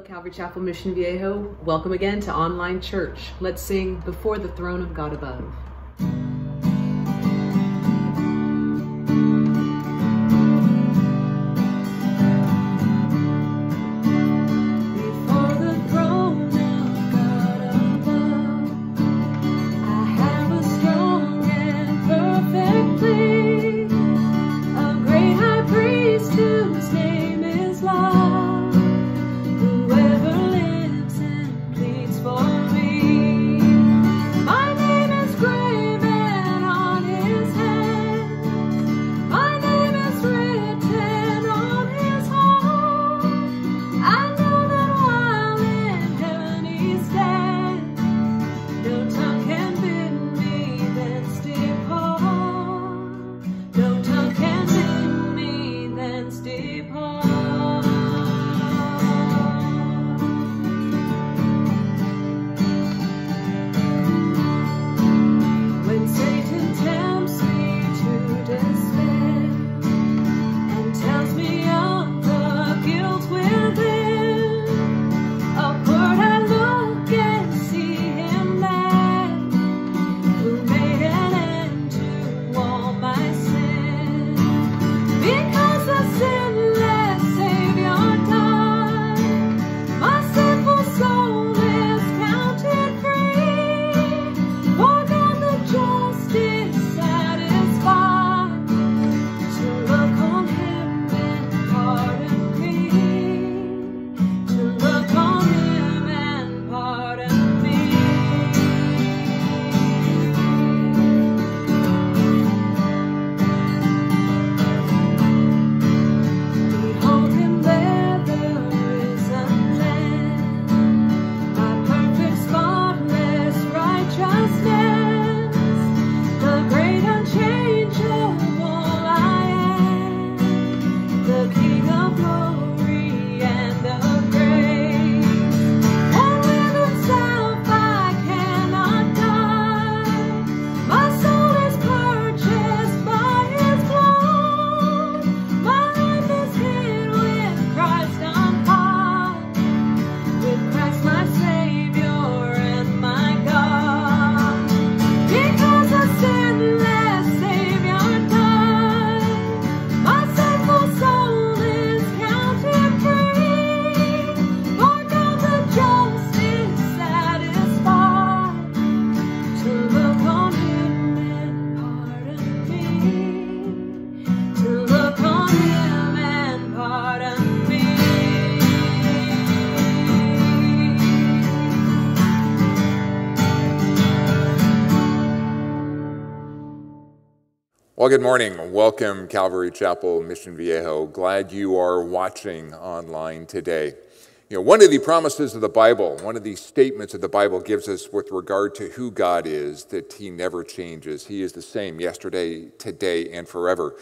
Calvary Chapel Mission Viejo. Welcome again to Online Church. Let's sing Before the Throne of God Above. Good morning. Welcome, Calvary Chapel Mission Viejo. Glad you are watching online today. You know, one of the promises of the Bible, one of the statements that the Bible gives us with regard to who God is, that He never changes. He is the same yesterday, today, and forever,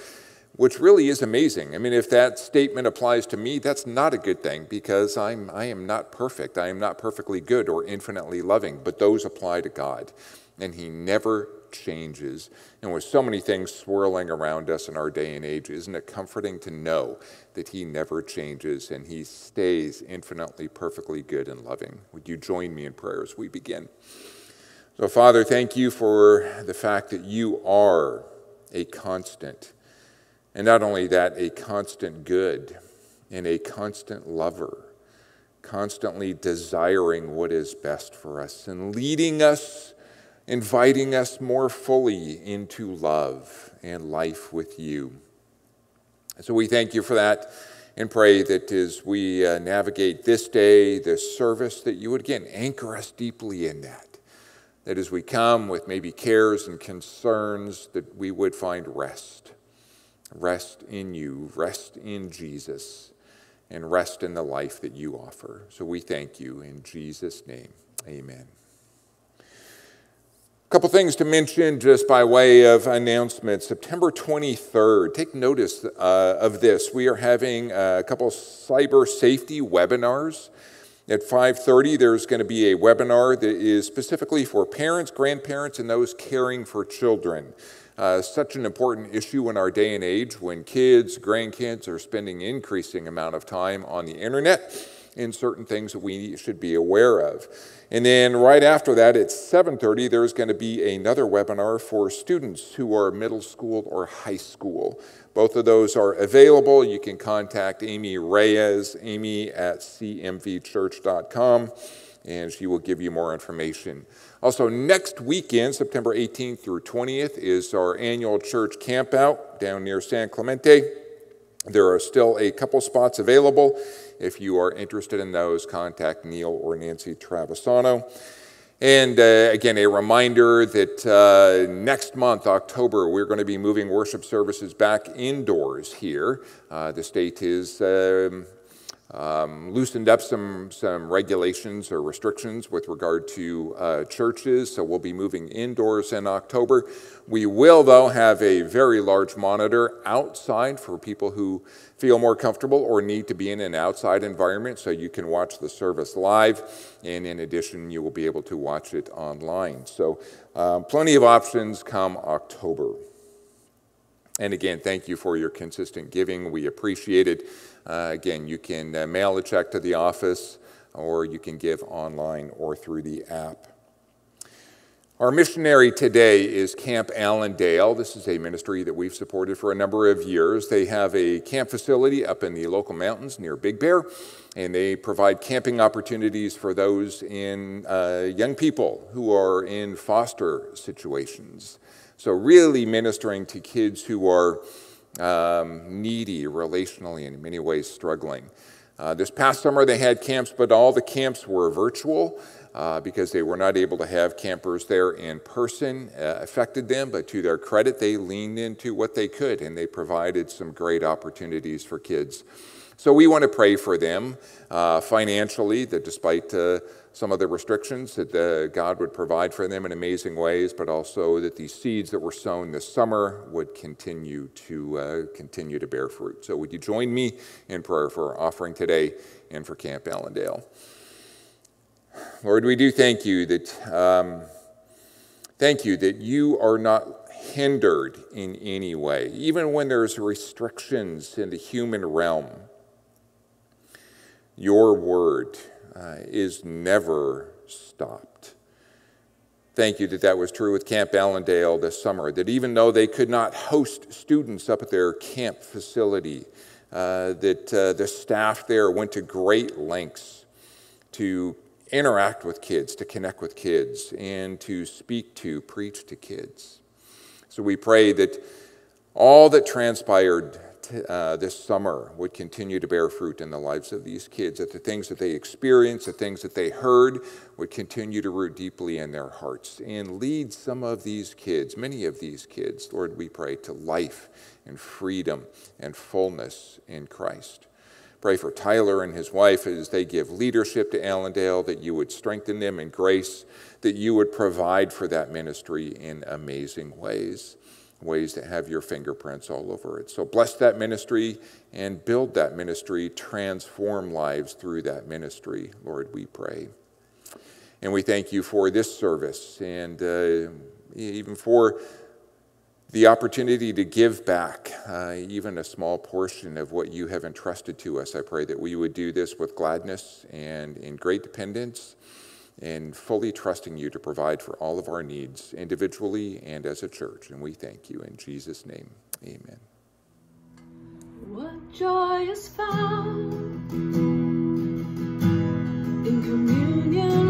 which really is amazing. I mean, if that statement applies to me, that's not a good thing because I'm, I am not perfect. I am not perfectly good or infinitely loving, but those apply to God, and He never changes. And with so many things swirling around us in our day and age, isn't it comforting to know that He never changes and He stays infinitely, perfectly good and loving? Would you join me in prayer as we begin? So, Father, thank you for the fact that you are a constant. And not only that, a constant good and a constant lover, constantly desiring what is best for us and leading us inviting us more fully into love and life with you. So we thank you for that and pray that as we uh, navigate this day, this service, that you would again anchor us deeply in that. That as we come with maybe cares and concerns, that we would find rest. Rest in you, rest in Jesus, and rest in the life that you offer. So we thank you in Jesus' name. Amen. A couple things to mention just by way of announcement. September 23rd, take notice uh, of this. We are having a couple cyber safety webinars. At 5:30 there's going to be a webinar that is specifically for parents, grandparents and those caring for children. Uh, such an important issue in our day and age when kids, grandkids are spending increasing amount of time on the internet and certain things that we should be aware of. And then right after that at 7:30 there's going to be another webinar for students who are middle school or high school. Both of those are available. You can contact Amy Reyes, amy at cmvchurch.com, and she will give you more information. Also, next weekend, September 18th through 20th, is our annual church campout down near San Clemente. There are still a couple spots available. If you are interested in those, contact Neil or Nancy Travisano. And uh, again, a reminder that uh, next month, October, we're going to be moving worship services back indoors here. Uh, the state is um, um, loosened up some, some regulations or restrictions with regard to uh, churches, so we'll be moving indoors in October. We will, though, have a very large monitor outside for people who feel more comfortable or need to be in an outside environment, so you can watch the service live, and in addition, you will be able to watch it online. So, um, plenty of options come October. And again, thank you for your consistent giving. We appreciate it. Uh, again, you can uh, mail a check to the office or you can give online or through the app. Our missionary today is Camp Allendale. This is a ministry that we've supported for a number of years. They have a camp facility up in the local mountains near Big Bear, and they provide camping opportunities for those in uh, young people who are in foster situations. So, really ministering to kids who are um, needy relationally and in many ways struggling. Uh, this past summer they had camps, but all the camps were virtual uh, because they were not able to have campers there in person. Uh, affected them, but to their credit, they leaned into what they could and they provided some great opportunities for kids. So we want to pray for them uh, financially, that despite uh, some of the restrictions, that God would provide for them in amazing ways, but also that these seeds that were sown this summer would continue to uh, continue to bear fruit. So would you join me in prayer for our offering today and for Camp Allendale? Lord, we do thank you that um, thank you that you are not hindered in any way, even when there's restrictions in the human realm your word uh, is never stopped. Thank you that that was true with Camp Allendale this summer, that even though they could not host students up at their camp facility, uh, that uh, the staff there went to great lengths to interact with kids, to connect with kids, and to speak to, preach to kids. So we pray that all that transpired uh, this summer would continue to bear fruit in the lives of these kids, that the things that they experienced, the things that they heard, would continue to root deeply in their hearts and lead some of these kids, many of these kids, Lord, we pray, to life and freedom and fullness in Christ. Pray for Tyler and his wife as they give leadership to Allendale, that you would strengthen them in grace, that you would provide for that ministry in amazing ways ways that have your fingerprints all over it. So bless that ministry and build that ministry, transform lives through that ministry, Lord, we pray. And we thank you for this service and uh, even for the opportunity to give back uh, even a small portion of what you have entrusted to us. I pray that we would do this with gladness and in great dependence and fully trusting you to provide for all of our needs individually and as a church. And we thank you in Jesus' name. Amen. What joy is found in communion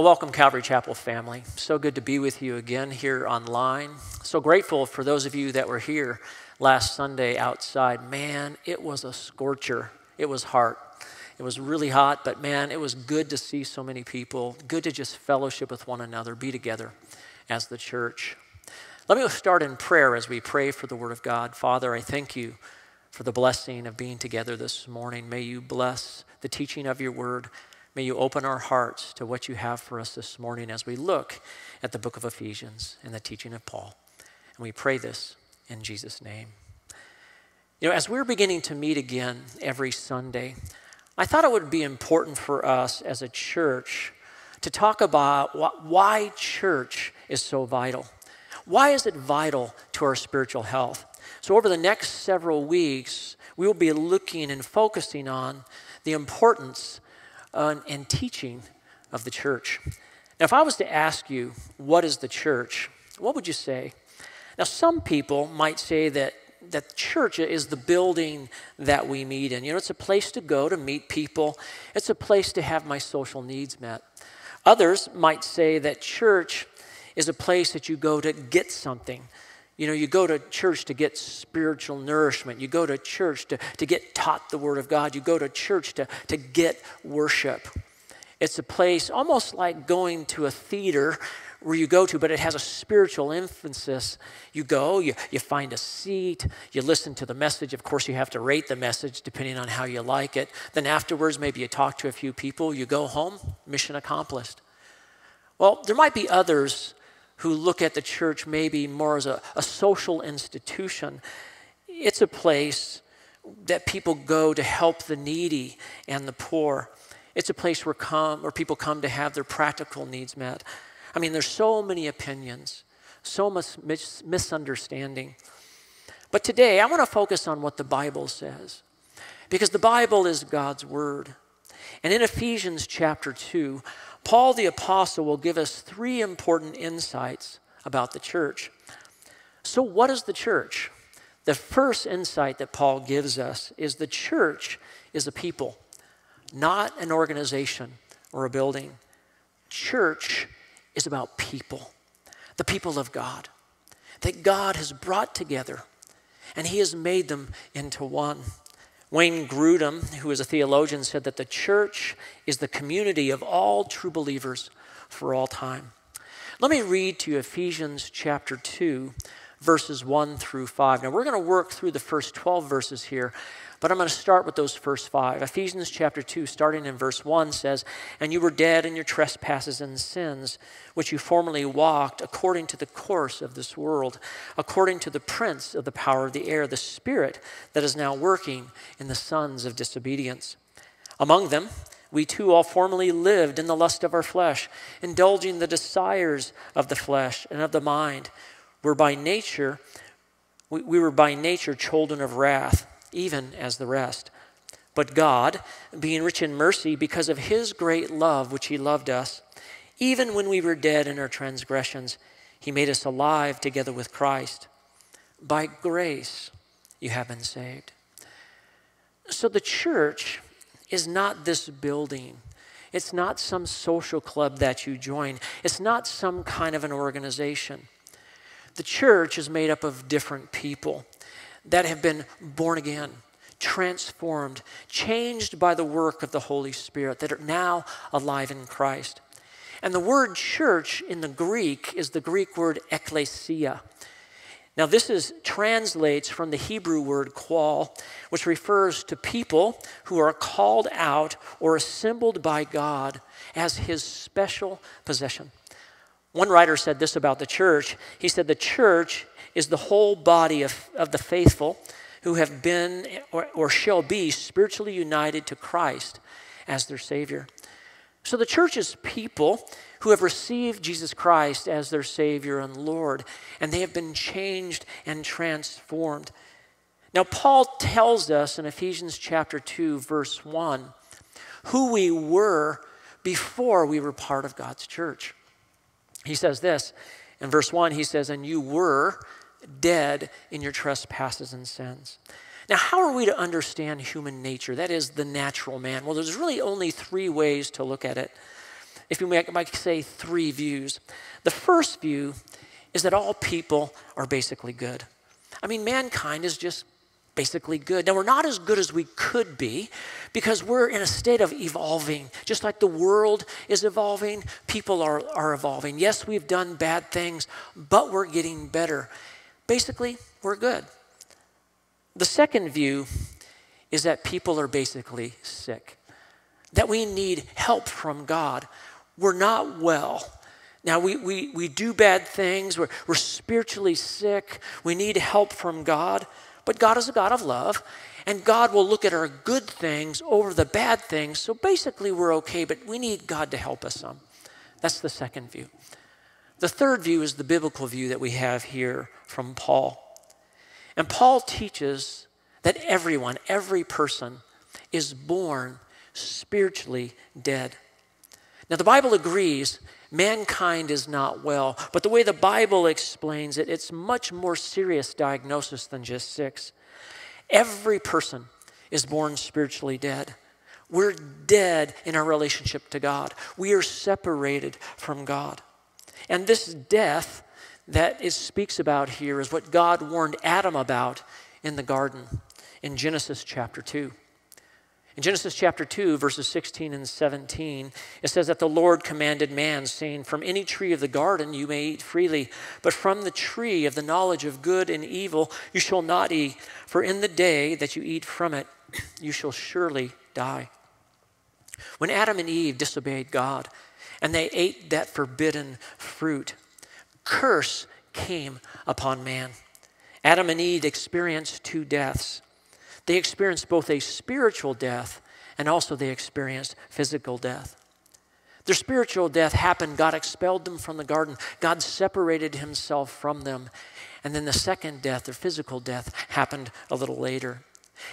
Well, welcome, Calvary Chapel family. So good to be with you again here online. So grateful for those of you that were here last Sunday outside. Man, it was a scorcher. It was hot. It was really hot, but man, it was good to see so many people. Good to just fellowship with one another, be together as the church. Let me start in prayer as we pray for the Word of God. Father, I thank you for the blessing of being together this morning. May you bless the teaching of your Word. May you open our hearts to what you have for us this morning as we look at the book of Ephesians and the teaching of Paul. And we pray this in Jesus' name. You know, as we're beginning to meet again every Sunday, I thought it would be important for us as a church to talk about why church is so vital. Why is it vital to our spiritual health? So, over the next several weeks, we will be looking and focusing on the importance uh, and teaching of the church. Now, if I was to ask you, what is the church? What would you say? Now, some people might say that that church is the building that we meet in. You know, it's a place to go to meet people. It's a place to have my social needs met. Others might say that church is a place that you go to get something. You know, you go to church to get spiritual nourishment. You go to church to, to get taught the Word of God. You go to church to, to get worship. It's a place almost like going to a theater where you go to, but it has a spiritual emphasis. You go, you, you find a seat, you listen to the message. Of course, you have to rate the message depending on how you like it. Then afterwards, maybe you talk to a few people, you go home, mission accomplished. Well, there might be others who look at the church maybe more as a, a social institution. It's a place that people go to help the needy and the poor. It's a place where, come, where people come to have their practical needs met. I mean, there's so many opinions, so much mis- misunderstanding. But today, I want to focus on what the Bible says, because the Bible is God's Word. And in Ephesians chapter 2, Paul the Apostle will give us three important insights about the church. So, what is the church? The first insight that Paul gives us is the church is a people, not an organization or a building. Church is about people, the people of God, that God has brought together and He has made them into one. Wayne Grudem, who is a theologian, said that the church is the community of all true believers for all time. Let me read to you Ephesians chapter 2, verses 1 through 5. Now, we're going to work through the first 12 verses here, but I'm going to start with those first five. Ephesians chapter 2, starting in verse 1, says, And you were dead in your trespasses and sins, which you formerly walked according to the course of this world, according to the prince of the power of the air, the spirit that is now working in the sons of disobedience. Among them, we too all formerly lived in the lust of our flesh, indulging the desires of the flesh and of the mind. We're by nature, we, we were by nature children of wrath even as the rest. But God, being rich in mercy because of his great love which he loved us, even when we were dead in our transgressions, he made us alive together with Christ. By grace you have been saved. So the church is not this building. It's not some social club that you join. It's not some kind of an organization. The church is made up of different people that have been born again, transformed, changed by the work of the Holy Spirit, that are now alive in Christ. And the word church in the Greek is the Greek word ekklesia. Now, this is, translates from the Hebrew word qahal, which refers to people who are called out or assembled by God as his special possession. One writer said this about the church. He said, The church is the whole body of, of the faithful who have been or, or shall be spiritually united to Christ as their Savior. So the church is people who have received Jesus Christ as their Savior and Lord, and they have been changed and transformed. Now, Paul tells us in Ephesians chapter 2, verse 1, who we were before we were part of God's church. He says this in verse 1, he says, And you were dead in your trespasses and sins. Now, how are we to understand human nature? That is the natural man. Well, there's really only three ways to look at it. if you might, say, three views. The first view is that all people are basically good. I mean, mankind is just basically good. Now, we're not as good as we could be because we're in a state of evolving. Just like the world is evolving, people are, are evolving. Yes, we've done bad things, but we're getting better. Basically, we're good. The second view is that people are basically sick, that we need help from God. We're not well. Now, we, we, we do bad things, we're, we're spiritually sick, we need help from God, but God is a God of love, and God will look at our good things over the bad things. So basically, we're okay, but we need God to help us some. That's the second view. The third view is the biblical view that we have here from Paul. And Paul teaches that everyone, every person, is born spiritually dead. Now, the Bible agrees mankind is not well, but the way the Bible explains it, it's much more serious diagnosis than just six. Every person is born spiritually dead. We're dead in our relationship to God. We are separated from God. And this death that it speaks about here is what God warned Adam about in the garden in Genesis chapter 2. In Genesis chapter 2, verses 16 and 17, it says that the Lord commanded man, saying, From any tree of the garden you may eat freely, but from the tree of the knowledge of good and evil you shall not eat, for in the day that you eat from it you shall surely die. When Adam and Eve disobeyed God and they ate that forbidden fruit, curse came upon man. Adam and Eve experienced two deaths. They experienced both a spiritual death and also they experienced physical death. Their spiritual death happened. God expelled them from the garden. God separated himself from them. And then the second death, their physical death, happened a little later.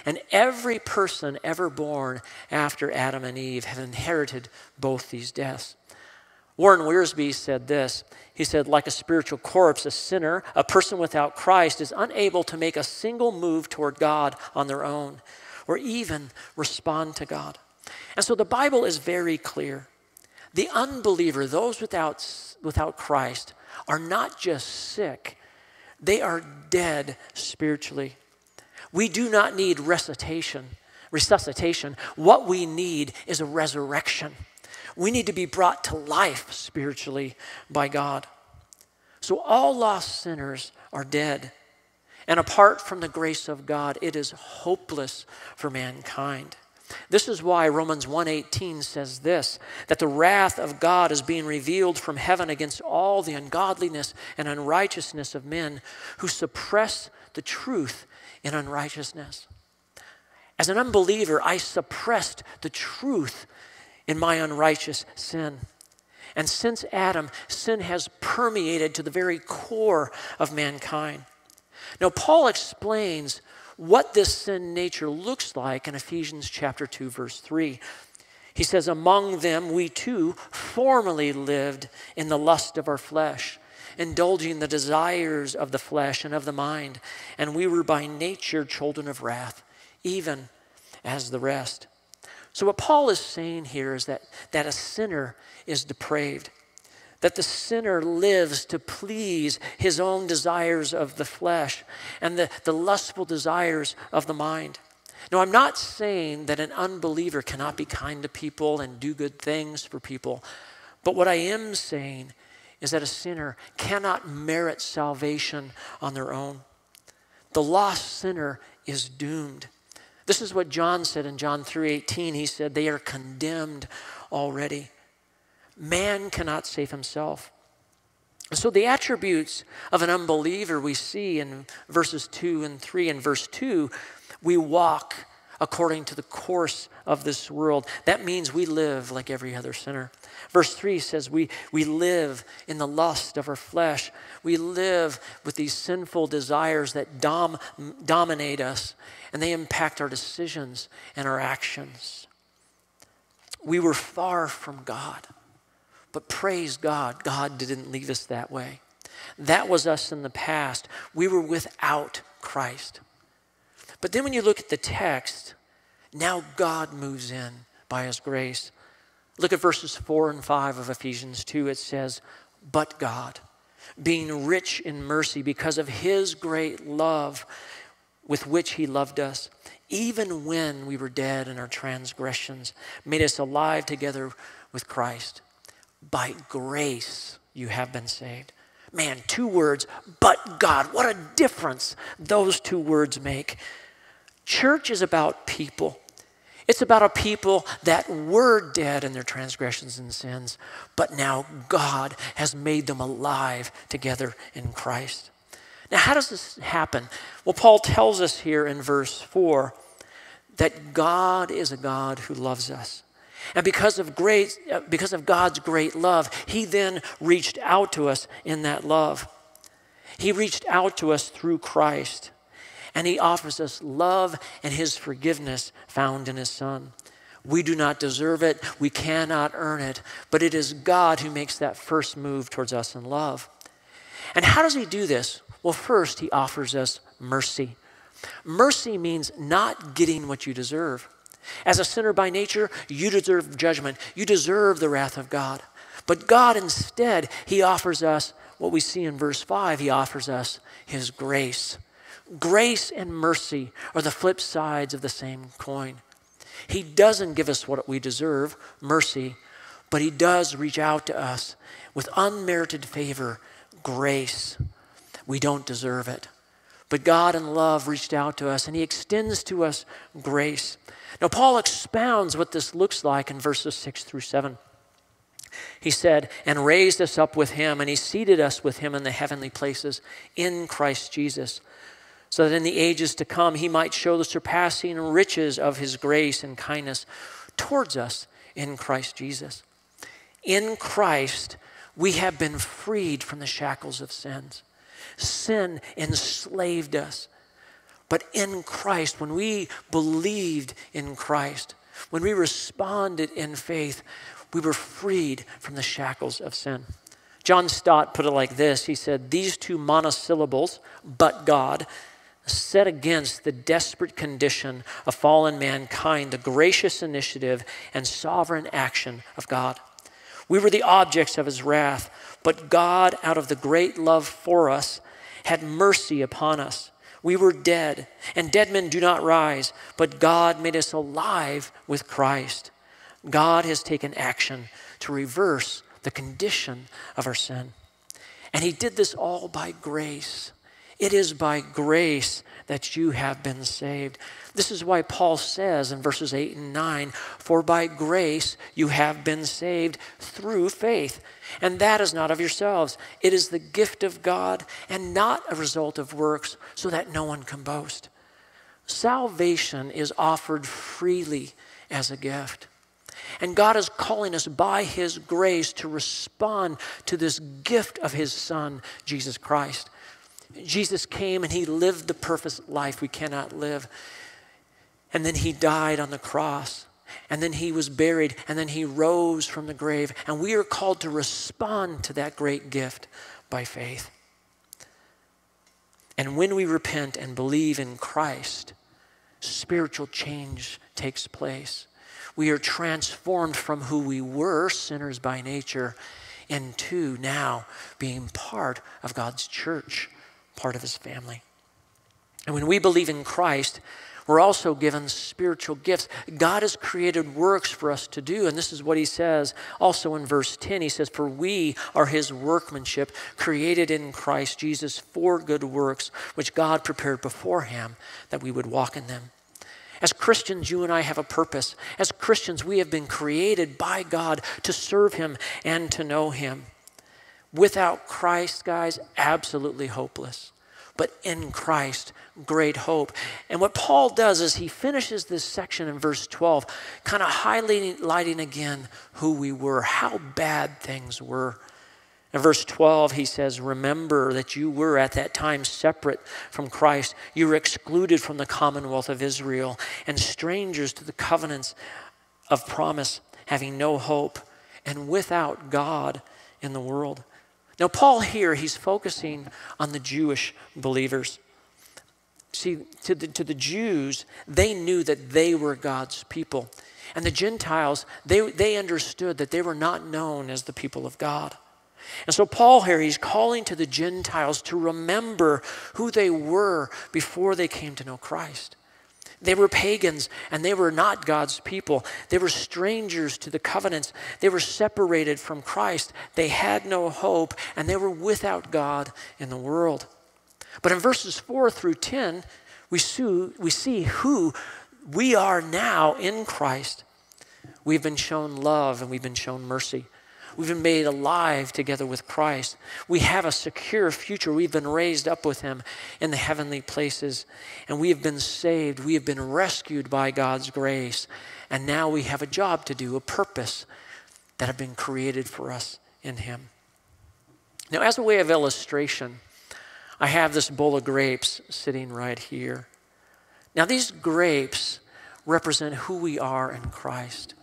And every person ever born after Adam and Eve have inherited both these deaths. Warren Wiersbe said this. He said, like a spiritual corpse, a sinner, a person without Christ, is unable to make a single move toward God on their own or even respond to God. And so the Bible is very clear. The unbeliever, those without, without Christ, are not just sick, they are dead spiritually. We do not need recitation, resuscitation. What we need is a resurrection. We need to be brought to life spiritually by God. So all lost sinners are dead. And apart from the grace of God, it is hopeless for mankind. This is why Romans 1:18 says this that the wrath of God is being revealed from heaven against all the ungodliness and unrighteousness of men who suppress the truth in unrighteousness. As an unbeliever, I suppressed the truth in my unrighteous sin. And since Adam, sin has permeated to the very core of mankind. Now, Paul explains what this sin nature looks like in Ephesians chapter 2, verse 3. He says, Among them we too formerly lived in the lust of our flesh, indulging the desires of the flesh and of the mind, and we were by nature children of wrath, even as the rest. So, what Paul is saying here is that, that a sinner is depraved, that the sinner lives to please his own desires of the flesh and the, the lustful desires of the mind. Now, I'm not saying that an unbeliever cannot be kind to people and do good things for people, but what I am saying is that a sinner cannot merit salvation on their own. The lost sinner is doomed. This is what John said in John 3:18. He said, "They are condemned already. Man cannot save himself." So the attributes of an unbeliever we see in verses 2 and 3 and verse 2, we walk according to the course of this world. That means we live like every other sinner. Verse 3 says we, we live in the lust of our flesh. We live with these sinful desires that dom, dominate us, and they impact our decisions and our actions. We were far from God, but praise God, God didn't leave us that way. That was us in the past. We were without Christ. But then when you look at the text, now God moves in by his grace. Look at verses 4 and 5 of Ephesians 2. It says, But God, being rich in mercy because of his great love with which he loved us, even when we were dead in our transgressions, made us alive together with Christ. By grace you have been saved. Man, two words, but God. What a difference those two words make. Church is about people. It's about a people that were dead in their transgressions and sins, but now God has made them alive together in Christ. Now, how does this happen? Well, Paul tells us here in verse 4 that God is a God who loves us. And because of, great, uh, because of God's great love, He then reached out to us in that love. He reached out to us through Christ, and He offers us love and His forgiveness found in His Son. We do not deserve it, we cannot earn it, but it is God who makes that first move towards us in love. And how does He do this? Well, first, He offers us mercy. Mercy means not getting what you deserve. As a sinner by nature, you deserve judgment. You deserve the wrath of God. But God, instead, He offers us what we see in verse 5 He offers us His grace. Grace and mercy are the flip sides of the same coin. He doesn't give us what we deserve, mercy, but He does reach out to us with unmerited favor, grace. We don't deserve it. But God in love reached out to us and He extends to us grace. Now, Paul expounds what this looks like in verses 6 through 7. He said, and raised us up with him, and he seated us with him in the heavenly places in Christ Jesus, so that in the ages to come he might show the surpassing riches of his grace and kindness towards us in Christ Jesus. In Christ, we have been freed from the shackles of sins. Sin enslaved us. But in Christ, when we believed in Christ, when we responded in faith, we were freed from the shackles of sin. John Stott put it like this He said, These two monosyllables, but God, set against the desperate condition of fallen mankind, the gracious initiative and sovereign action of God. We were the objects of his wrath, but God, out of the great love for us, had mercy upon us. We were dead, and dead men do not rise, but God made us alive with Christ. God has taken action to reverse the condition of our sin. And He did this all by grace. It is by grace that you have been saved. This is why Paul says in verses 8 and 9, For by grace you have been saved through faith. And that is not of yourselves, it is the gift of God and not a result of works, so that no one can boast. Salvation is offered freely as a gift. And God is calling us by His grace to respond to this gift of His Son, Jesus Christ. Jesus came and he lived the perfect life we cannot live. And then he died on the cross. And then he was buried. And then he rose from the grave. And we are called to respond to that great gift by faith. And when we repent and believe in Christ, spiritual change takes place. We are transformed from who we were, sinners by nature, into now being part of God's church part of his family. And when we believe in Christ, we're also given spiritual gifts. God has created works for us to do. And this is what he says also in verse 10. He says, For we are his workmanship, created in Christ Jesus for good works, which God prepared beforehand that we would walk in them. As Christians, you and I have a purpose. As Christians, we have been created by God to serve him and to know him. Without Christ, guys, absolutely hopeless. But in Christ, great hope. And what Paul does is he finishes this section in verse 12, kind of highlighting again who we were, how bad things were. In verse 12, he says, Remember that you were at that time separate from Christ. You were excluded from the commonwealth of Israel and strangers to the covenants of promise, having no hope and without God in the world. Now, Paul here, he's focusing on the Jewish believers. See, to the, to the Jews, they knew that they were God's people. And the Gentiles, they, they understood that they were not known as the people of God. And so, Paul here, he's calling to the Gentiles to remember who they were before they came to know Christ. They were pagans and they were not God's people. They were strangers to the covenants. They were separated from Christ. They had no hope and they were without God in the world. But in verses 4 through 10, we see, we see who we are now in Christ. We've been shown love and we've been shown mercy. We've been made alive together with Christ. We have a secure future. We've been raised up with Him in the heavenly places. And we have been saved. We have been rescued by God's grace. And now we have a job to do, a purpose that have been created for us in Him. Now, as a way of illustration, I have this bowl of grapes sitting right here. Now, these grapes represent who we are in Christ.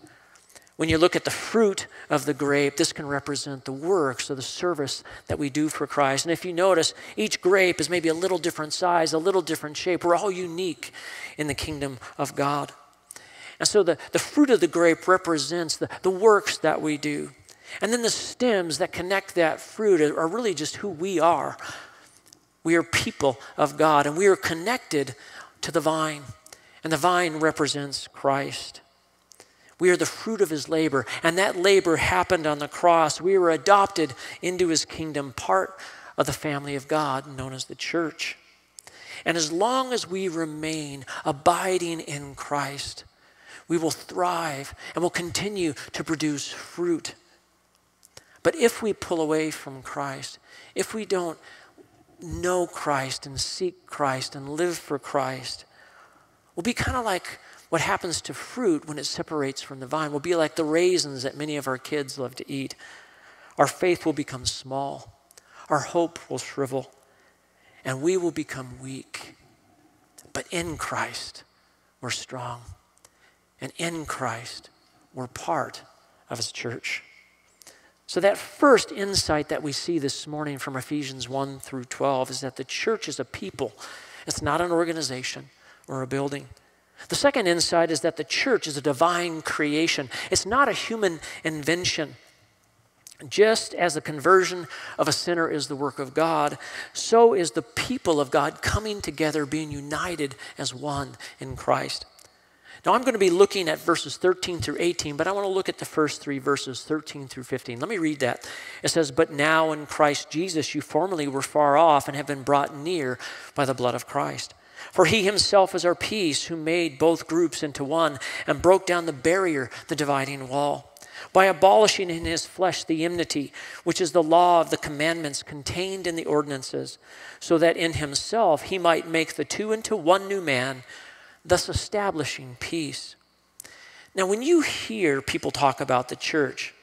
When you look at the fruit of the grape, this can represent the works or the service that we do for Christ. And if you notice, each grape is maybe a little different size, a little different shape. We're all unique in the kingdom of God. And so the, the fruit of the grape represents the, the works that we do. And then the stems that connect that fruit are really just who we are. We are people of God, and we are connected to the vine. And the vine represents Christ. We are the fruit of his labor, and that labor happened on the cross. We were adopted into his kingdom, part of the family of God known as the church. And as long as we remain abiding in Christ, we will thrive and will continue to produce fruit. But if we pull away from Christ, if we don't know Christ and seek Christ and live for Christ, we'll be kind of like what happens to fruit when it separates from the vine will be like the raisins that many of our kids love to eat. Our faith will become small, our hope will shrivel, and we will become weak. But in Christ, we're strong. And in Christ, we're part of His church. So, that first insight that we see this morning from Ephesians 1 through 12 is that the church is a people, it's not an organization or a building. The second insight is that the church is a divine creation, it's not a human invention. Just as the conversion of a sinner is the work of God, so is the people of God coming together, being united as one in Christ. Now, I'm going to be looking at verses 13 through 18, but I want to look at the first three verses, 13 through 15. Let me read that. It says, But now in Christ Jesus, you formerly were far off and have been brought near by the blood of Christ. For he himself is our peace, who made both groups into one and broke down the barrier, the dividing wall, by abolishing in his flesh the enmity, which is the law of the commandments contained in the ordinances, so that in himself he might make the two into one new man, thus establishing peace. Now, when you hear people talk about the church,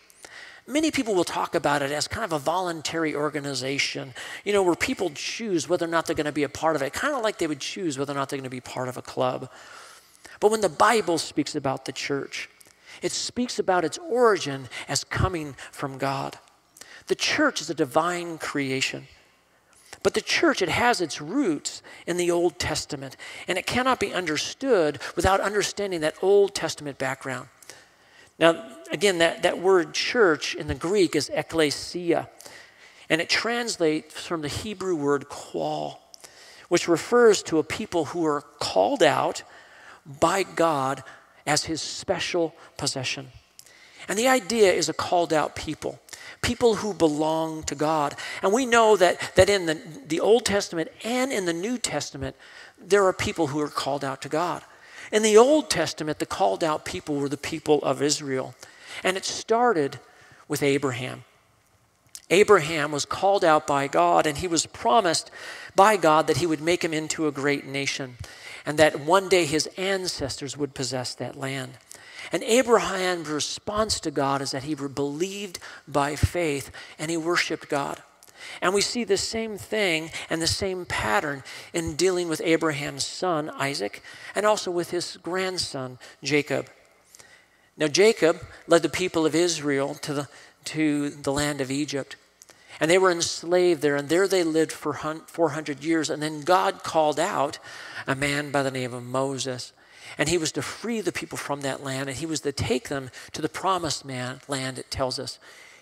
Many people will talk about it as kind of a voluntary organization, you know, where people choose whether or not they're going to be a part of it, kind of like they would choose whether or not they're going to be part of a club. But when the Bible speaks about the church, it speaks about its origin as coming from God. The church is a divine creation. But the church, it has its roots in the Old Testament, and it cannot be understood without understanding that Old Testament background. Now, again, that, that word church in the Greek is ekklesia, and it translates from the Hebrew word qahal, which refers to a people who are called out by God as his special possession. And the idea is a called out people, people who belong to God. And we know that, that in the, the Old Testament and in the New Testament, there are people who are called out to God. In the Old Testament, the called out people were the people of Israel. And it started with Abraham. Abraham was called out by God, and he was promised by God that he would make him into a great nation, and that one day his ancestors would possess that land. And Abraham's response to God is that he believed by faith and he worshiped God. And we see the same thing and the same pattern in dealing with Abraham's son, Isaac, and also with his grandson, Jacob. Now, Jacob led the people of Israel to the, to the land of Egypt. And they were enslaved there, and there they lived for 400 years. And then God called out a man by the name of Moses. And he was to free the people from that land, and he was to take them to the promised man, land, it tells us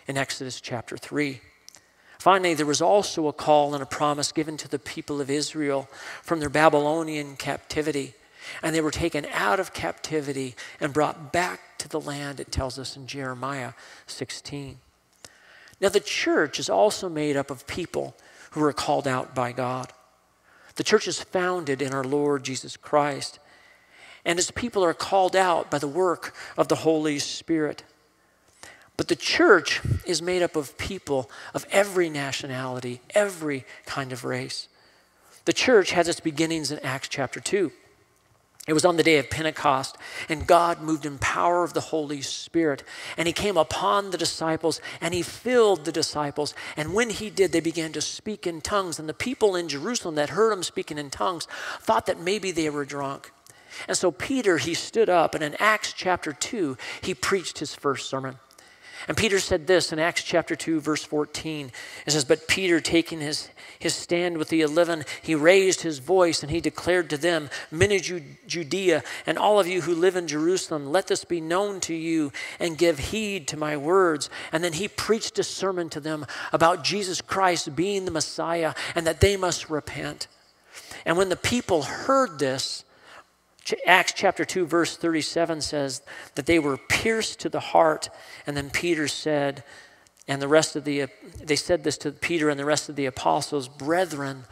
in Exodus chapter 3. Finally, there was also a call and a promise given to the people of Israel from their Babylonian captivity. And they were taken out of captivity and brought back to the land, it tells us in Jeremiah 16. Now, the church is also made up of people who are called out by God. The church is founded in our Lord Jesus Christ, and its people are called out by the work of the Holy Spirit. But the church is made up of people of every nationality, every kind of race. The church has its beginnings in Acts chapter 2. It was on the day of Pentecost, and God moved in power of the Holy Spirit. And He came upon the disciples, and He filled the disciples. And when He did, they began to speak in tongues. And the people in Jerusalem that heard Him speaking in tongues thought that maybe they were drunk. And so Peter, he stood up, and in Acts chapter 2, he preached his first sermon. And Peter said this in Acts chapter 2, verse 14. It says, But Peter, taking his, his stand with the eleven, he raised his voice and he declared to them, Men of Judea, and all of you who live in Jerusalem, let this be known to you and give heed to my words. And then he preached a sermon to them about Jesus Christ being the Messiah and that they must repent. And when the people heard this, Acts chapter 2, verse 37 says that they were pierced to the heart. And then Peter said, and the rest of the, they said this to Peter and the rest of the apostles, Brethren,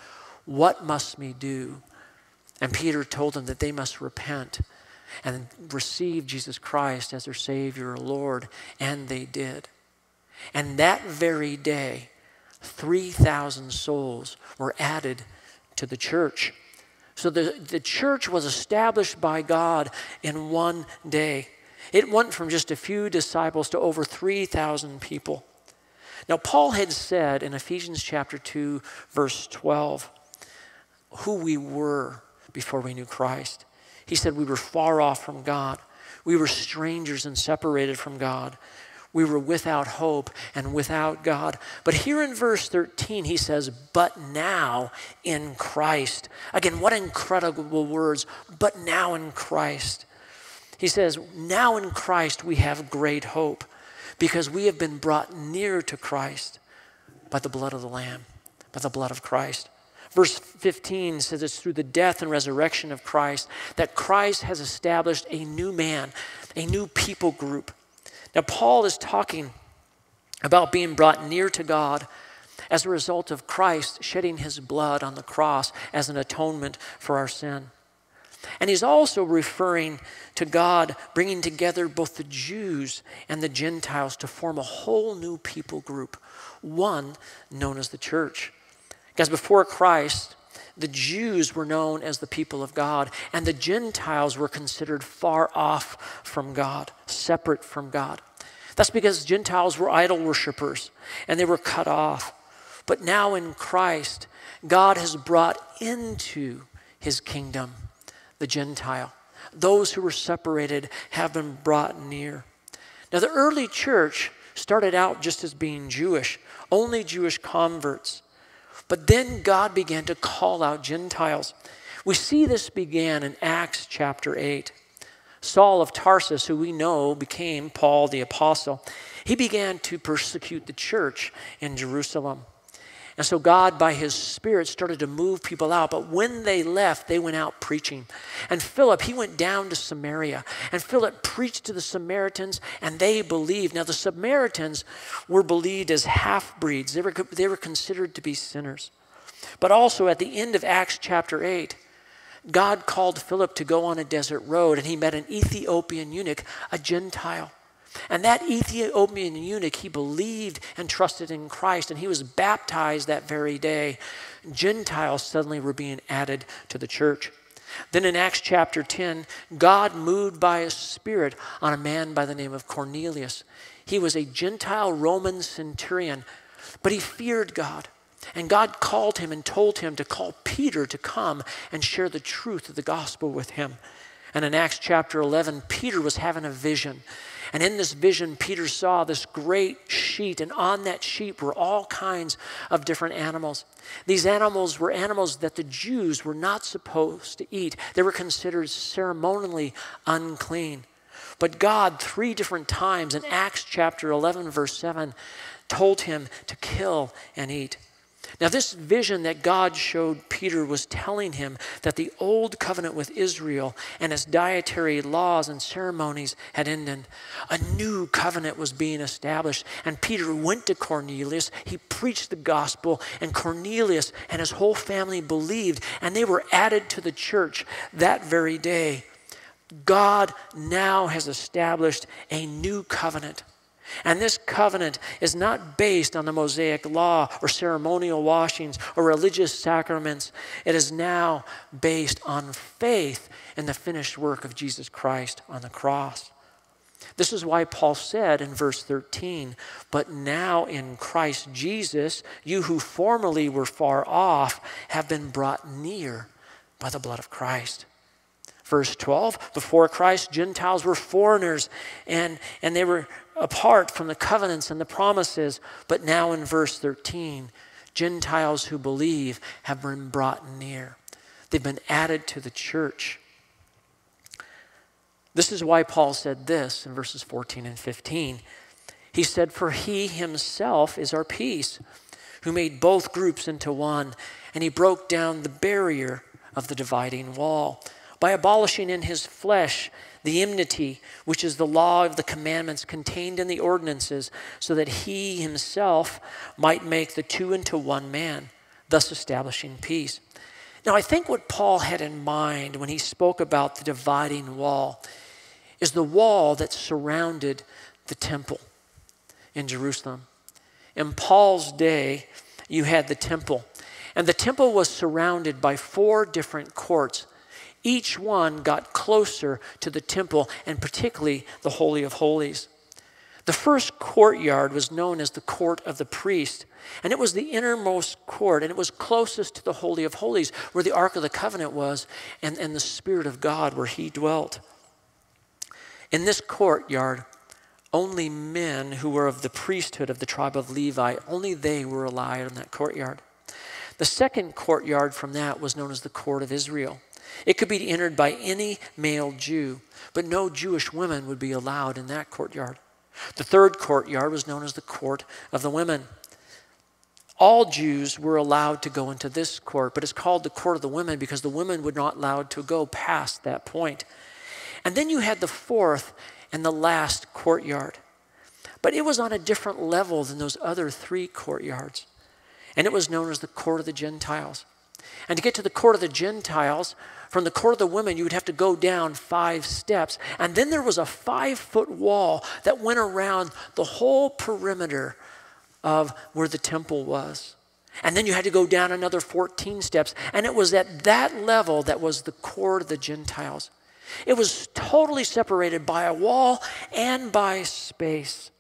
what must we do? And Peter told them that they must repent and receive Jesus Christ as their Savior or Lord. And they did. And that very day, 3,000 souls were added to the church. So the, the church was established by God in one day. It went from just a few disciples to over 3,000 people. Now, Paul had said in Ephesians chapter 2, verse 12, who we were before we knew Christ. He said we were far off from God. We were strangers and separated from God we were without hope and without God. But here in verse 13, he says, But now in Christ. Again, what incredible words, but now in Christ. He says, Now in Christ we have great hope because we have been brought near to Christ by the blood of the Lamb, by the blood of Christ. Verse 15 says it's through the death and resurrection of Christ that Christ has established a new man, a new people group now, Paul is talking about being brought near to God as a result of Christ shedding his blood on the cross as an atonement for our sin. And he's also referring to God bringing together both the Jews and the Gentiles to form a whole new people group, one known as the church. Because before Christ, the Jews were known as the people of God, and the Gentiles were considered far off from God, separate from God. That's because Gentiles were idol worshippers and they were cut off. But now in Christ, God has brought into his kingdom the Gentile. Those who were separated have been brought near. Now, the early church started out just as being Jewish, only Jewish converts. But then God began to call out Gentiles. We see this began in Acts chapter 8. Saul of Tarsus, who we know became Paul the Apostle, he began to persecute the church in Jerusalem. And so God, by his Spirit, started to move people out. But when they left, they went out preaching. And Philip, he went down to Samaria. And Philip preached to the Samaritans, and they believed. Now, the Samaritans were believed as half breeds, they were, they were considered to be sinners. But also at the end of Acts chapter 8, God called Philip to go on a desert road, and he met an Ethiopian eunuch, a Gentile. And that Ethiopian eunuch, he believed and trusted in Christ, and he was baptized that very day. Gentiles suddenly were being added to the church. Then in Acts chapter 10, God moved by his Spirit on a man by the name of Cornelius. He was a Gentile Roman centurion, but he feared God. And God called him and told him to call Peter to come and share the truth of the gospel with him. And in Acts chapter 11, Peter was having a vision. And in this vision, Peter saw this great sheet, and on that sheet were all kinds of different animals. These animals were animals that the Jews were not supposed to eat, they were considered ceremonially unclean. But God, three different times in Acts chapter 11, verse 7, told him to kill and eat. Now, this vision that God showed Peter was telling him that the old covenant with Israel and its dietary laws and ceremonies had ended. A new covenant was being established. And Peter went to Cornelius. He preached the gospel, and Cornelius and his whole family believed, and they were added to the church that very day. God now has established a new covenant. And this covenant is not based on the Mosaic law or ceremonial washings or religious sacraments. It is now based on faith in the finished work of Jesus Christ on the cross. This is why Paul said in verse 13, But now in Christ Jesus, you who formerly were far off have been brought near by the blood of Christ. Verse 12, before Christ, Gentiles were foreigners and, and they were apart from the covenants and the promises. But now in verse 13, Gentiles who believe have been brought near. They've been added to the church. This is why Paul said this in verses 14 and 15. He said, For he himself is our peace, who made both groups into one, and he broke down the barrier of the dividing wall by abolishing in his flesh the enmity, which is the law of the commandments contained in the ordinances, so that he himself might make the two into one man, thus establishing peace. Now, I think what Paul had in mind when he spoke about the dividing wall is the wall that surrounded the temple in Jerusalem. In Paul's day, you had the temple, and the temple was surrounded by four different courts each one got closer to the temple and particularly the Holy of Holies. The first courtyard was known as the court of the priest, and it was the innermost court, and it was closest to the Holy of Holies, where the Ark of the Covenant was, and, and the Spirit of God, where He dwelt. In this courtyard, only men who were of the priesthood of the tribe of Levi, only they were allowed in that courtyard. The second courtyard from that was known as the court of Israel. It could be entered by any male Jew, but no Jewish women would be allowed in that courtyard. The third courtyard was known as the court of the women. All Jews were allowed to go into this court, but it's called the court of the women because the women were not allowed to go past that point. And then you had the fourth and the last courtyard. But it was on a different level than those other three courtyards. And it was known as the court of the Gentiles. And to get to the court of the Gentiles, from the court of the women, you would have to go down five steps. And then there was a five foot wall that went around the whole perimeter of where the temple was. And then you had to go down another 14 steps. And it was at that level that was the court of the Gentiles. It was totally separated by a wall and by space.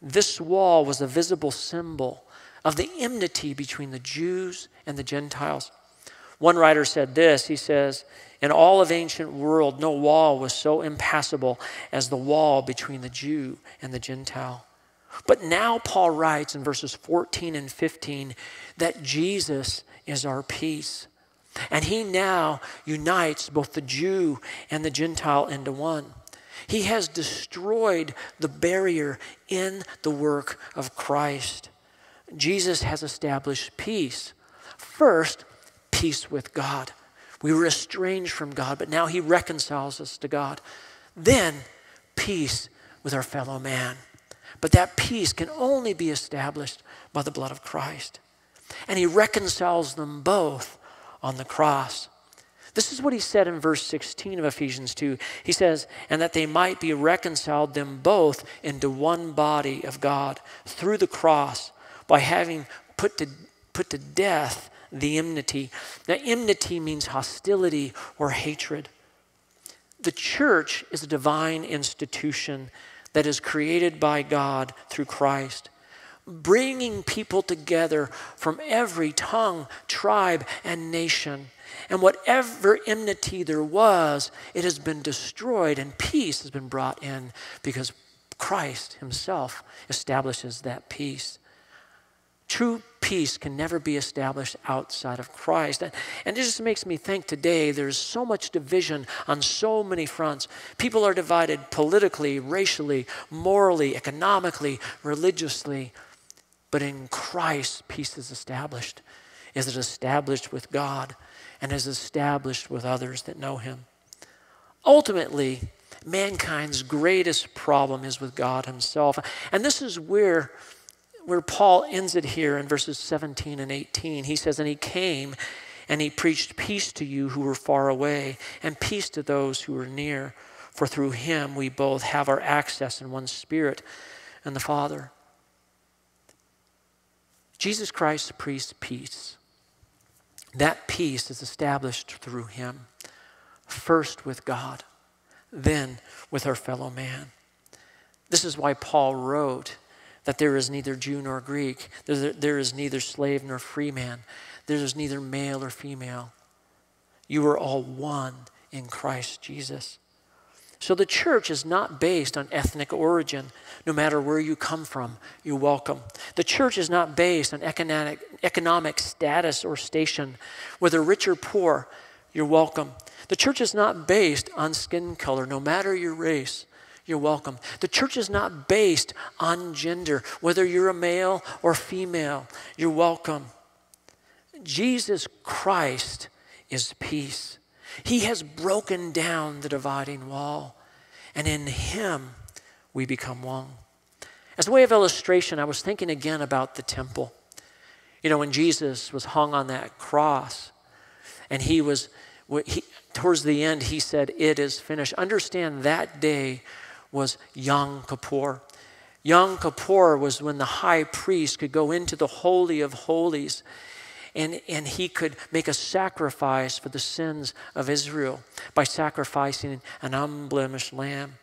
This wall was a visible symbol of the enmity between the Jews and the Gentiles. One writer said this he says, In all of ancient world, no wall was so impassable as the wall between the Jew and the Gentile. But now Paul writes in verses 14 and 15 that Jesus is our peace. And he now unites both the Jew and the Gentile into one. He has destroyed the barrier in the work of Christ. Jesus has established peace. First, peace with God. We were estranged from God, but now He reconciles us to God. Then, peace with our fellow man. But that peace can only be established by the blood of Christ. And He reconciles them both on the cross. This is what he said in verse 16 of Ephesians 2. He says, And that they might be reconciled, them both into one body of God through the cross by having put to, put to death the enmity. Now, enmity means hostility or hatred. The church is a divine institution that is created by God through Christ. bringing people together from every tongue, tribe, and nation. And whatever enmity there was, it has been destroyed, and peace has been brought in because Christ Himself establishes that peace. True peace can never be established outside of Christ. And it just makes me think today there's so much division on so many fronts. People are divided politically, racially, morally, economically, religiously. But in Christ, peace is established. Is it established with God and is established with others that know Him? Ultimately, mankind's greatest problem is with God Himself. And this is where where Paul ends it here in verses 17 and 18. He says, And he came and he preached peace to you who were far away, and peace to those who were near. For through him we both have our access in one spirit and the Father. Jesus Christ preached peace. That peace is established through him, first with God, then with our fellow man. This is why Paul wrote that there is neither Jew nor Greek, there, there is neither slave nor free man, there is neither male or female. You are all one in Christ Jesus. So the church is not based on ethnic origin. No matter where you come from, you're welcome. The church is not based on economic, economic status or station. Whether rich or poor, you're welcome. The church is not based on skin color, no matter your race you're welcome. The church is not based on gender, whether you're a male or female, you're welcome. Jesus Christ is peace. He has broken down the dividing wall, and in Him we become one. As a way of illustration, I was thinking again about the temple. You know, when Jesus was hung on that cross, and he was, he, towards the end, he said, It is finished. Understand that day was Yom Kippur. Yom Kippur was when the high priest could go into the Holy of Holies and, and he could make a sacrifice for the sins of Israel by sacrificing an unblemished lamb.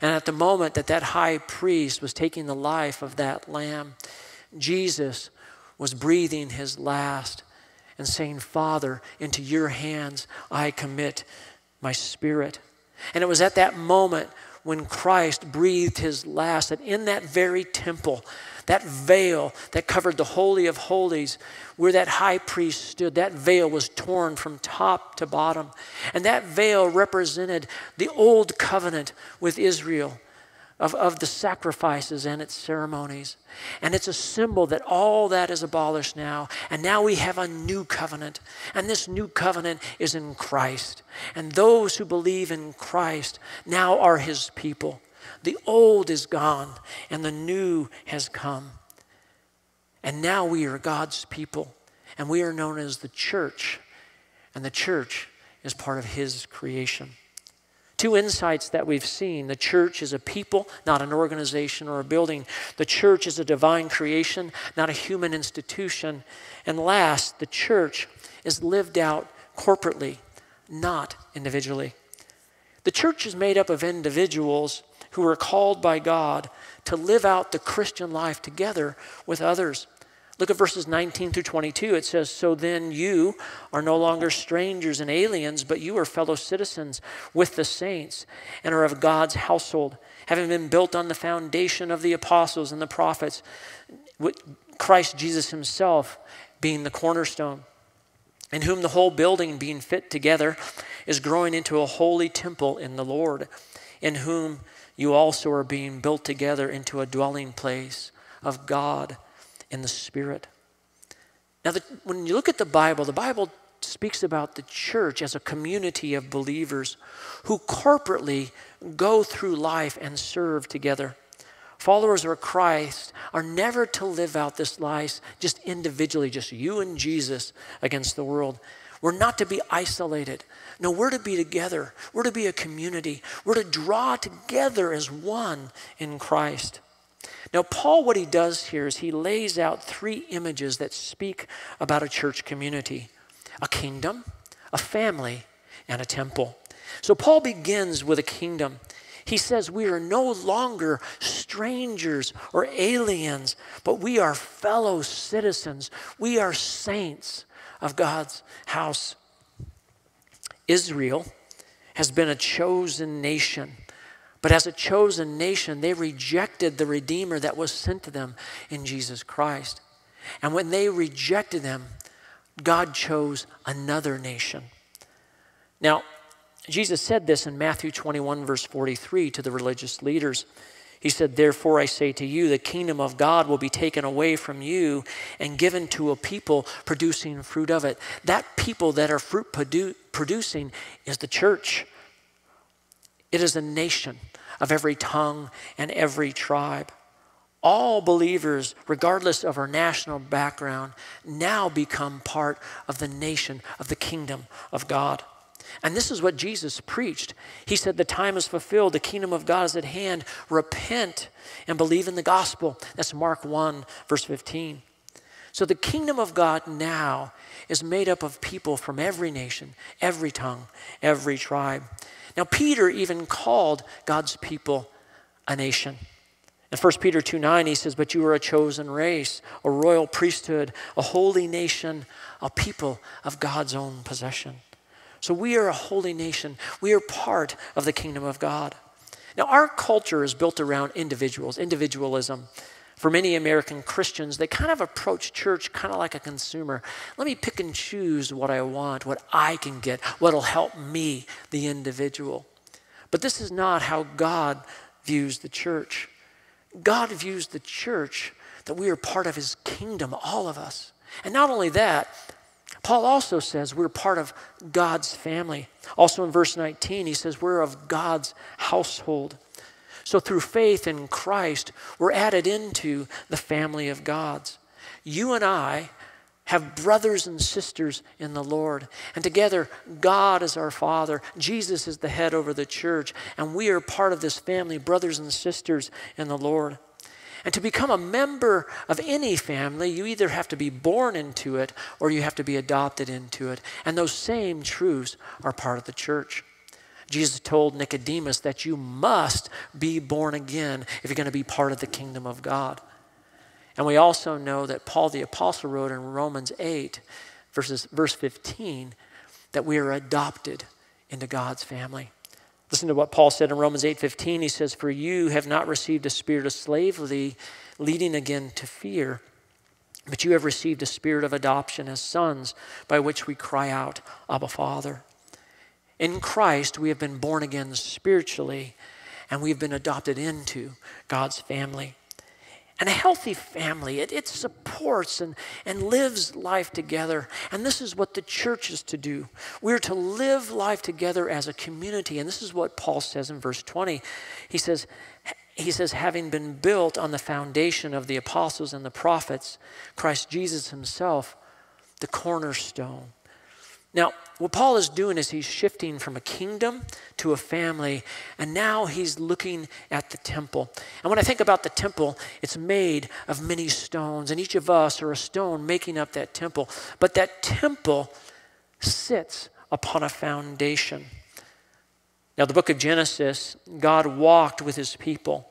And at the moment that that high priest was taking the life of that lamb, Jesus was breathing his last and saying, Father, into your hands I commit my spirit. And it was at that moment when Christ breathed his last, that in that very temple, that veil that covered the Holy of Holies, where that high priest stood, that veil was torn from top to bottom. And that veil represented the old covenant with Israel of, of the sacrifices and its ceremonies. And it's a symbol that all that is abolished now. And now we have a new covenant. And this new covenant is in Christ. And those who believe in Christ now are his people. The old is gone and the new has come. And now we are God's people. And we are known as the church. And the church is part of his creation. Two insights that we've seen the church is a people, not an organization or a building. The church is a divine creation, not a human institution. And last, the church is lived out corporately, not individually. The church is made up of individuals who are called by God to live out the Christian life together with others. Look at verses 19 through 22. It says, So then you are no longer strangers and aliens, but you are fellow citizens with the saints and are of God's household, having been built on the foundation of the apostles and the prophets, with Christ Jesus himself being the cornerstone, in whom the whole building being fit together is growing into a holy temple in the Lord, in whom you also are being built together into a dwelling place of God in the Spirit. Now, the, when you look at the Bible, the Bible speaks about the church as a community of believers who corporately go through life and serve together. Followers of Christ are never to live out this life just individually, just you and Jesus against the world. We're not to be isolated. No, we're to be together. We're to be a community. We're to draw together as one in Christ. Now, Paul, what he does here is he lays out three images that speak about a church community a kingdom, a family, and a temple. So, Paul begins with a kingdom. He says, We are no longer strangers or aliens, but we are fellow citizens. We are saints of God's house. Israel has been a chosen nation. But as a chosen nation, they rejected the Redeemer that was sent to them in Jesus Christ. And when they rejected them, God chose another nation. Now, Jesus said this in Matthew 21, verse 43, to the religious leaders. He said, Therefore I say to you, the kingdom of God will be taken away from you and given to a people producing fruit of it. That people that are fruit produ- producing is the church. It is a nation of every tongue and every tribe. All believers, regardless of our national background, now become part of the nation of the kingdom of God. And this is what Jesus preached. He said, The time is fulfilled, the kingdom of God is at hand. Repent and believe in the gospel. That's Mark 1, verse 15. So the kingdom of God now is made up of people from every nation, every tongue, every tribe. Now, Peter even called God's people a nation. In 1 Peter 2 9, he says, But you are a chosen race, a royal priesthood, a holy nation, a people of God's own possession. So we are a holy nation. We are part of the kingdom of God. Now, our culture is built around individuals, individualism. For many American Christians, they kind of approach church kind of like a consumer. Let me pick and choose what I want, what I can get, what'll help me, the individual. But this is not how God views the church. God views the church that we are part of his kingdom, all of us. And not only that, Paul also says we're part of God's family. Also in verse 19, he says we're of God's household. So through faith in Christ, we're added into the family of God's. You and I have brothers and sisters in the Lord. And together, God is our Father. Jesus is the head over the church. And we are part of this family, brothers and sisters in the Lord. And to become a member of any family, you either have to be born into it or you have to be adopted into it. And those same truths are part of the church. Jesus told Nicodemus that you must be born again if you're going to be part of the kingdom of God. And we also know that Paul the Apostle wrote in Romans 8, verses, verse 15, that we are adopted into God's family. Listen to what Paul said in Romans 8:15. He says, "For you have not received a spirit of slavery, leading again to fear, but you have received a spirit of adoption as sons, by which we cry out, Abba, Father." In Christ, we have been born again spiritually, and we've been adopted into God's family. And a healthy family, it, it supports and, and lives life together. And this is what the church is to do. We're to live life together as a community. And this is what Paul says in verse 20. He says, he says, having been built on the foundation of the apostles and the prophets, Christ Jesus himself, the cornerstone. Now, what Paul is doing is he's shifting from a kingdom to a family, and now he's looking at the temple. And when I think about the temple, it's made of many stones, and each of us are a stone making up that temple. But that temple sits upon a foundation. Now, the book of Genesis, God walked with his people.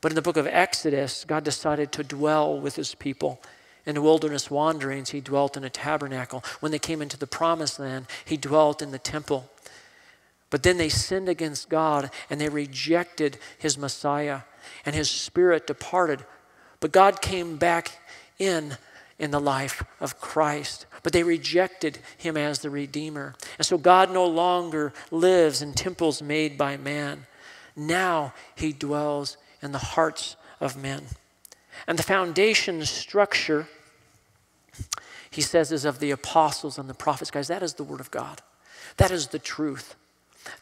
But in the book of Exodus, God decided to dwell with his people. In the wilderness wanderings, he dwelt in a tabernacle. When they came into the promised land, he dwelt in the temple. But then they sinned against God and they rejected his Messiah, and his spirit departed. But God came back in in the life of Christ. But they rejected him as the Redeemer. And so God no longer lives in temples made by man. Now he dwells in the hearts of men. And the foundation structure, he says, is of the apostles and the prophets. Guys, that is the Word of God. That is the truth.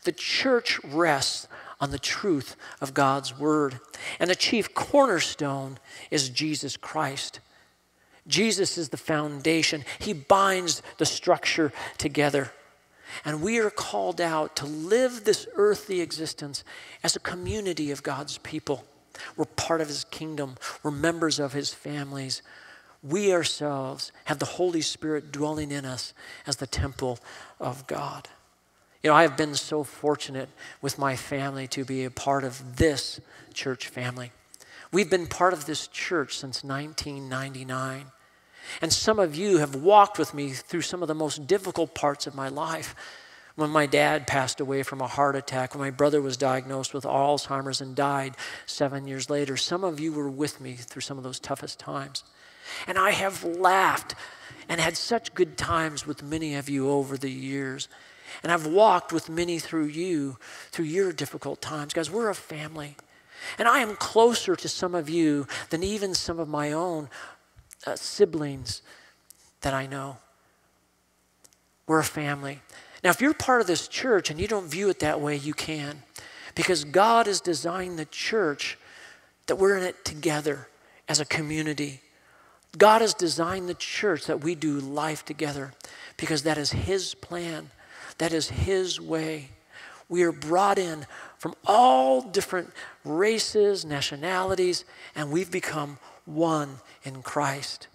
The church rests on the truth of God's Word. And the chief cornerstone is Jesus Christ. Jesus is the foundation, He binds the structure together. And we are called out to live this earthly existence as a community of God's people. We're part of his kingdom. We're members of his families. We ourselves have the Holy Spirit dwelling in us as the temple of God. You know, I have been so fortunate with my family to be a part of this church family. We've been part of this church since 1999. And some of you have walked with me through some of the most difficult parts of my life. When my dad passed away from a heart attack, when my brother was diagnosed with Alzheimer's and died seven years later, some of you were with me through some of those toughest times. And I have laughed and had such good times with many of you over the years. And I've walked with many through you, through your difficult times. Guys, we're a family. And I am closer to some of you than even some of my own uh, siblings that I know. We're a family. Now, if you're part of this church and you don't view it that way, you can. Because God has designed the church that we're in it together as a community. God has designed the church that we do life together because that is His plan, that is His way. We are brought in from all different races, nationalities, and we've become one in Christ.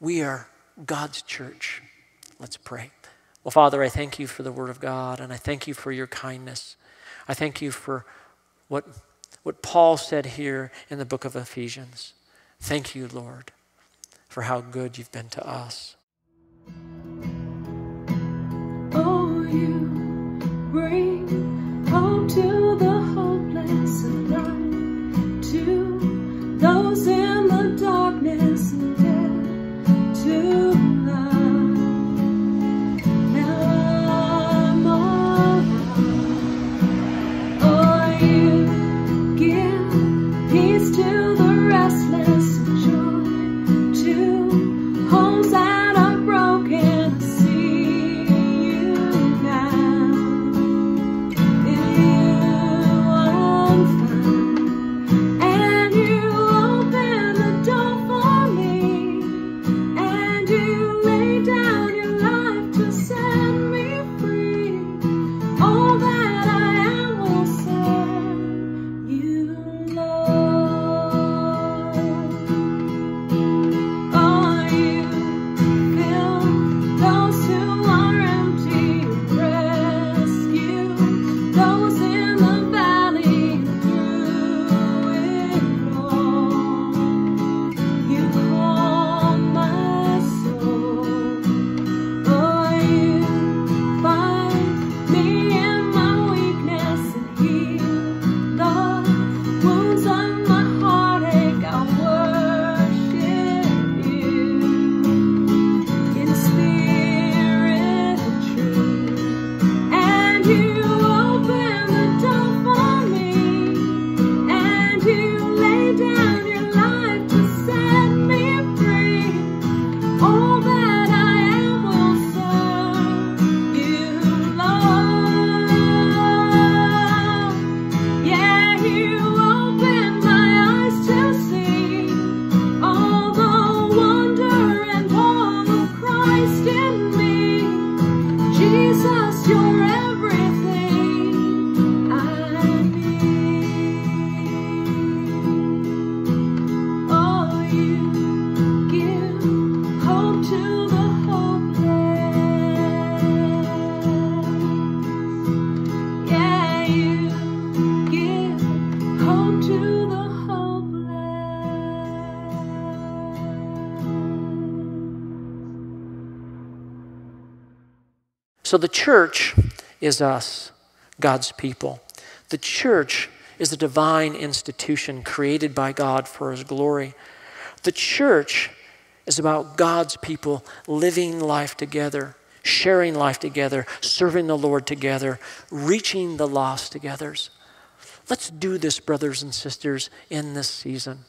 We are God's church. Let's pray. Well, Father, I thank you for the Word of God, and I thank you for your kindness. I thank you for what, what Paul said here in the book of Ephesians. Thank you, Lord, for how good you've been to us. Oh, you bring hope to the hopeless So the church is us, God's people. The church is a divine institution created by God for his glory. The church is about God's people living life together, sharing life together, serving the Lord together, reaching the lost together. Let's do this, brothers and sisters, in this season.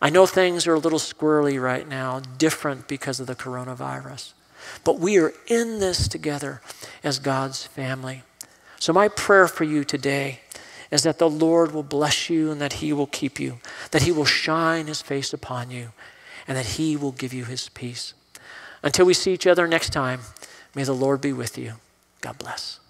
I know things are a little squirrely right now, different because of the coronavirus. But we are in this together as God's family. So, my prayer for you today is that the Lord will bless you and that He will keep you, that He will shine His face upon you, and that He will give you His peace. Until we see each other next time, may the Lord be with you. God bless.